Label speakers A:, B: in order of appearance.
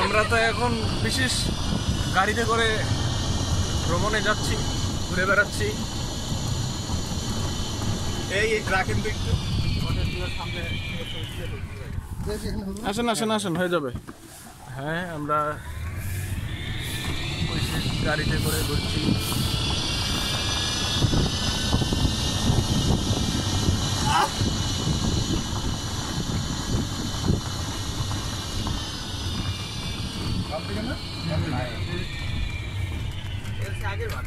A: আমরা তো এখন বিশেষ গাড়িতে করে ভ্রমণে যাচ্ছি, ঘুরে বেড়াচ্ছি।
B: এই এই রাখেন তো একটু
A: আসেন আসেন আসেন, হয়ে যাবে। হ্যাঁ আমরা গাড়িতে করে ঘুরছি।
B: आगे बात